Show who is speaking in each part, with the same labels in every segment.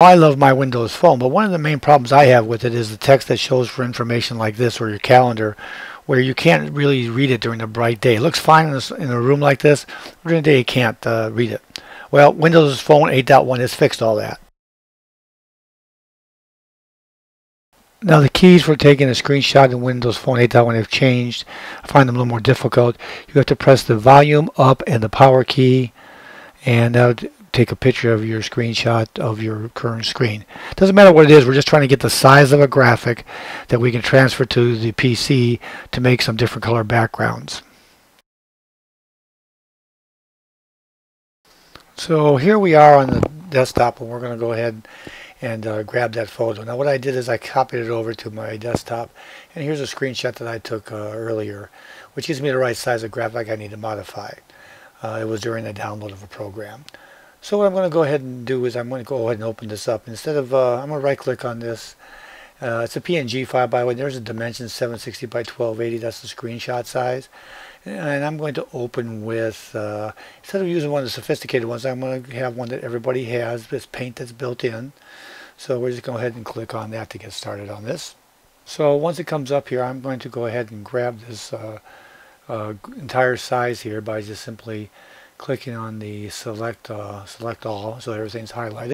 Speaker 1: I love my Windows Phone, but one of the main problems I have with it is the text that shows for information like this or your calendar, where you can't really read it during a bright day. It looks fine in a, room like this, but during the day you can't uh, read it. Well, Windows Phone 8.1 has fixed all that. Now the keys for taking a screenshot in Windows Phone 8.1 have changed. I find them a little more difficult. You have to press the volume up and the power key and uh, take a picture of your screenshot of your current screen. Doesn't matter what it is, we're just trying to get the size of a graphic that we can transfer to the PC to make some different color backgrounds. So here we are on the desktop and we're going to go ahead and uh, grab that photo. Now what I did is I copied it over to my desktop and here's a screenshot that I took uh, earlier which gives me the right size of graphic I need to modify. Uh, it was during the download of a program. So what I'm going to go ahead and do is I'm going to go ahead and open this up. Instead of, uh, I'm going to right click on this. Uh, it's a PNG file by the way. There's a dimension 760 by 1280. That's the screenshot size. And I'm going to open with, uh, instead of using one of the sophisticated ones, I'm going to have one that everybody has. This paint that's built in. So we're just going to go ahead and click on that to get started on this. So once it comes up here, I'm going to go ahead and grab this uh, uh, entire size here by just simply clicking on the select uh, select all so everything's highlighted.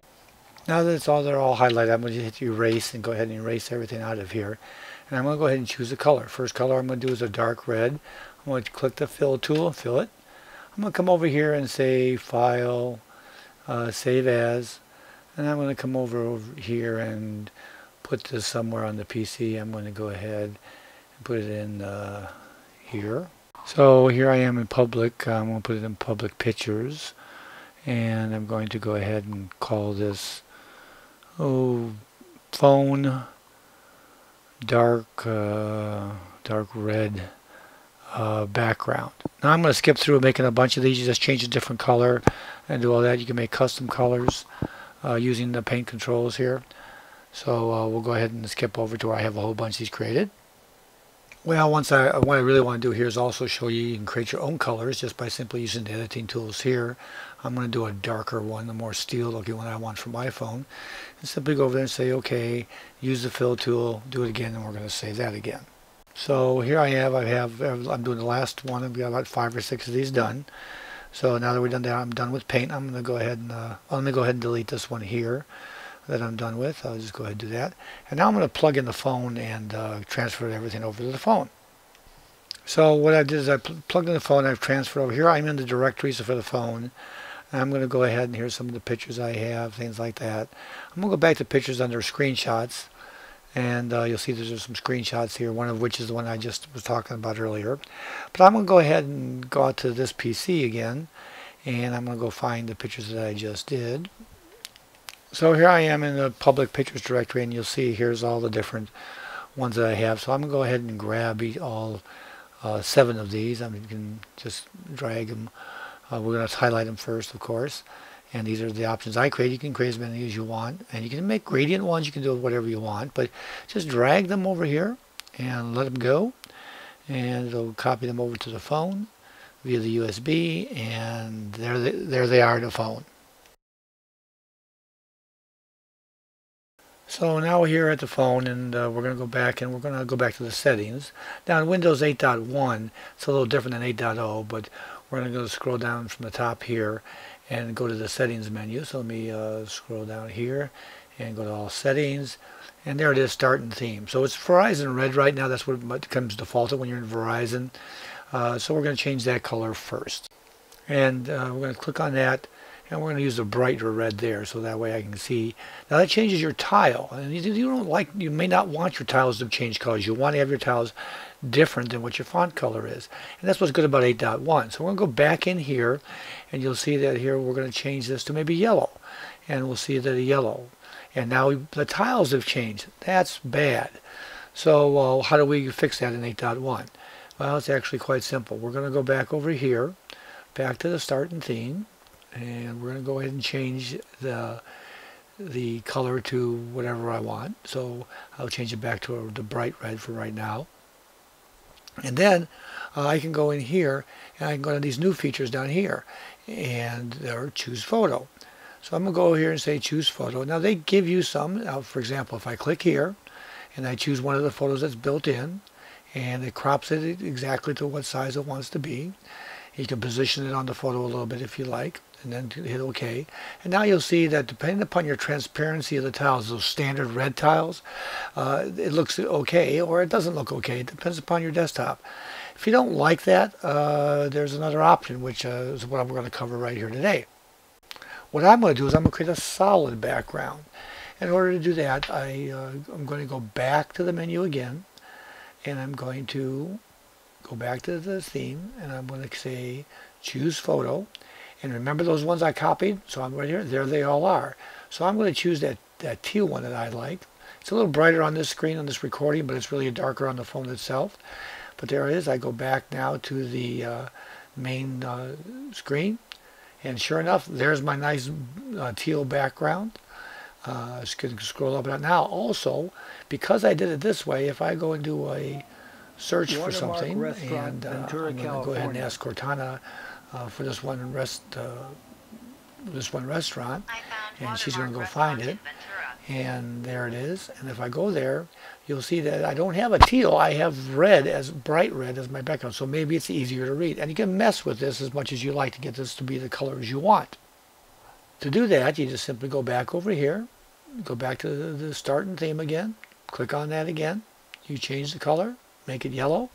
Speaker 1: Now that it's all they're all highlighted, I'm going to hit erase and go ahead and erase everything out of here. And I'm going to go ahead and choose a color. First color I'm going to do is a dark red. I'm going to click the fill tool, and fill it. I'm going to come over here and say file, uh, save as, and I'm going to come over, over here and put this somewhere on the PC. I'm going to go ahead and put it in uh, here. So here I am in public. I'm going to put it in public pictures. And I'm going to go ahead and call this oh phone dark uh, dark red uh, background. Now I'm going to skip through making a bunch of these. You just change a different color and do all that. You can make custom colors uh, using the paint controls here. So uh, we'll go ahead and skip over to where I have a whole bunch of these created. Well, once I, what I really want to do here is also show you you can create your own colors just by simply using the editing tools here. I'm going to do a darker one, the more steel looking one I want for my phone. And simply go over there and say, okay, use the fill tool, do it again, and we're going to save that again. So here I have, I have, I'm doing the last one. I've got about five or six of these done. So now that we're done there, I'm done with paint. I'm going to go ahead and, uh, I'm going to go ahead and delete this one here that I'm done with. I'll just go ahead and do that. And now I'm going to plug in the phone and uh, transfer everything over to the phone. So what I did is I pl plugged in the phone, I've transferred over here. I'm in the directories for the phone. I'm going to go ahead and here's some of the pictures I have, things like that. I'm going to go back to pictures under screenshots. And uh, you'll see there's some screenshots here, one of which is the one I just was talking about earlier. But I'm going to go ahead and go out to this PC again. And I'm going to go find the pictures that I just did. So here I am in the public pictures directory and you'll see here's all the different ones that I have. So I'm going to go ahead and grab all uh, seven of these. I'm going to just drag them. Uh, we're going to highlight them first, of course. And these are the options I create. You can create as many as you want. And you can make gradient ones. You can do whatever you want. But just drag them over here and let them go. And it'll copy them over to the phone via the USB. And there they, there they are in the phone. So now we're here at the phone and uh, we're going to go back and we're going to go back to the settings. Now in Windows 8.1 it's a little different than 8.0 but we're going to go scroll down from the top here and go to the settings menu. So let me uh, scroll down here and go to all settings and there it is start and theme. So it's Verizon red right now. That's what comes defaulted when you're in Verizon. Uh, so we're going to change that color first. And uh, we're going to click on that and we're going to use a brighter red there so that way I can see. Now that changes your tile. And you, don't like, you may not want your tiles to change colors. You want to have your tiles different than what your font color is. And that's what's good about 8.1. So we're going to go back in here and you'll see that here we're going to change this to maybe yellow. And we'll see that a yellow. And now we, the tiles have changed. That's bad. So uh, how do we fix that in 8.1? Well, it's actually quite simple. We're going to go back over here, back to the start and theme and we're going to go ahead and change the the color to whatever I want so I'll change it back to the bright red for right now and then uh, I can go in here and I can go to these new features down here and there choose photo So I'm going to go here and say choose photo. Now they give you some. Now, for example, if I click here and I choose one of the photos that's built in and it crops it exactly to what size it wants to be. You can position it on the photo a little bit if you like and then hit OK. And now you'll see that depending upon your transparency of the tiles, those standard red tiles, uh, it looks okay or it doesn't look okay. It depends upon your desktop. If you don't like that, uh, there's another option, which uh, is what I'm going to cover right here today. What I'm going to do is I'm going to create a solid background. In order to do that, I, uh, I'm going to go back to the menu again, and I'm going to go back to the theme, and I'm going to say choose photo. And remember those ones I copied? So I'm right here. There they all are. So I'm going to choose that, that teal one that I like. It's a little brighter on this screen on this recording, but it's really darker on the phone itself. But there it is. I go back now to the uh, main uh, screen. And sure enough, there's my nice uh, teal background. Uh, just going to scroll up now. Also, because I did it this way, if I go and do a search for something, and uh, I'm going to go ahead and ask Cortana uh, for this one rest, uh, this one restaurant, and she's going to go find it. And there it is. And if I go there, you'll see that I don't have a teal. I have red as bright red as my background. So maybe it's easier to read. And you can mess with this as much as you like to get this to be the colors you want. To do that, you just simply go back over here, go back to the, the start and theme again, click on that again. You change the color, make it yellow,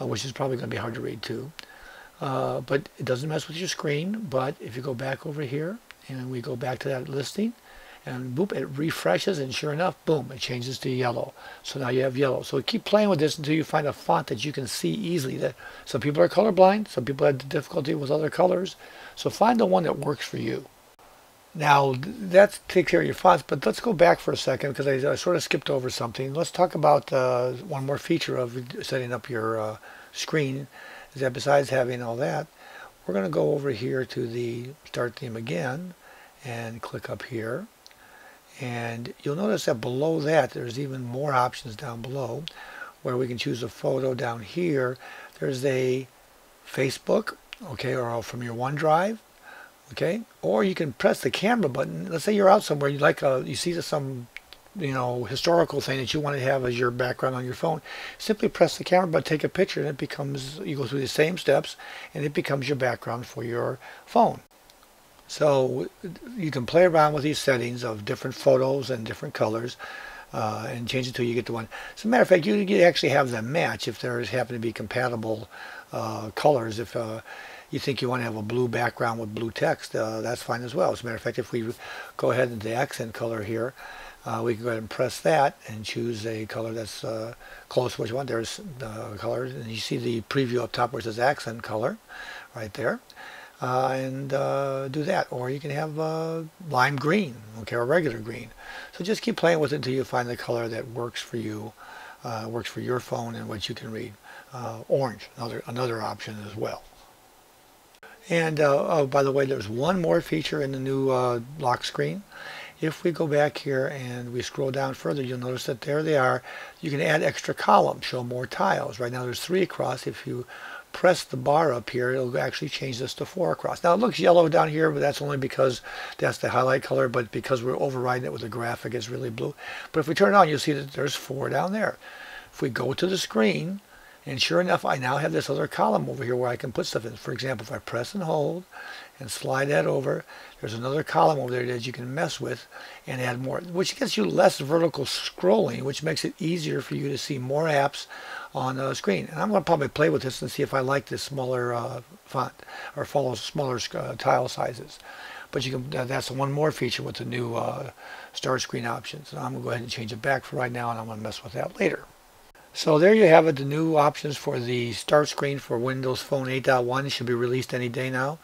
Speaker 1: uh, which is probably going to be hard to read too. Uh, but it doesn't mess with your screen. But if you go back over here and we go back to that listing, and boop, it refreshes and sure enough, boom, it changes to yellow. So now you have yellow. So keep playing with this until you find a font that you can see easily. That Some people are colorblind, some people have difficulty with other colors. So find the one that works for you. Now that takes care of your fonts, but let's go back for a second because I, I, sort of skipped over something. Let's talk about uh, one more feature of setting up your uh, screen. Is that besides having all that, we're going to go over here to the start theme again and click up here. And you'll notice that below that there's even more options down below where we can choose a photo down here. There's a Facebook okay or from your OneDrive okay? Or you can press the camera button. Let's say you're out somewhere you like a, you see some you know historical thing that you want to have as your background on your phone simply press the camera button take a picture and it becomes you go through the same steps and it becomes your background for your phone so you can play around with these settings of different photos and different colors uh, and change it until you get the one. As a matter of fact, you, you actually have them match if there happen to be compatible uh, colors. If uh, you think you want to have a blue background with blue text, uh, that's fine as well. As a matter of fact, if we go ahead into the accent color here, uh, we can go ahead and press that and choose a color that's uh, close to what you want. There's the color, and you see the preview up top where it says accent color right there uh, and uh, do that. Or you can have uh, lime green, okay, or regular green. So just keep playing with it until you find the color that works for you, uh, works for your phone and what you can read. Orange, another another option as well. And oh, by the way, there's one more feature in the new lock screen. If we go back here and we scroll down further, you'll notice that there they are. You can add extra columns, show more tiles. Right now there's three across. If you press the bar up here, it'll actually change this to 4 across. Now it looks yellow down here, but that's only because that's the highlight color, but because we're overriding it with the graphic, it's really blue. But if we turn it on, you'll see that there's 4 down there. If we go to the screen, and sure enough, I now have this other column over here where I can put stuff in. For example, if I press and hold and slide that over, there's another column over there that you can mess with and add more, which gets you less vertical scrolling, which makes it easier for you to see more apps on the screen. And I'm going to probably play with this and see if I like this smaller uh, font or follow smaller uh, tile sizes. But you can, uh, that's one more feature with the new uh, start screen options. I'm going to go ahead and change it back for right now and I'm going to mess with that later. So there you have it, the new options for the start screen for Windows Phone 8.1 should be released any day now.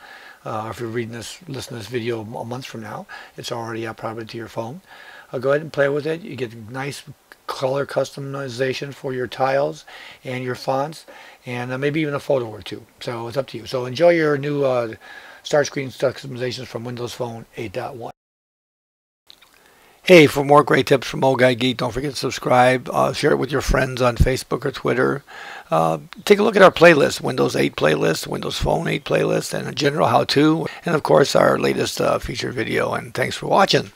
Speaker 1: Uh, if you're reading this, listening to this video a month from now, it's already up probably to your phone. Uh, go ahead and play with it. You get nice color customization for your tiles and your fonts and uh, maybe even a photo or two. So it's up to you. So enjoy your new uh, start screen customizations from Windows Phone 8.1. Hey, for more great tips from Old Guy Geek, don't forget to subscribe. Uh, share it with your friends on Facebook or Twitter. Uh, take a look at our playlist, Windows 8 playlist, Windows Phone 8 playlist, and a general how-to, and of course our latest uh, feature video. And thanks for watching.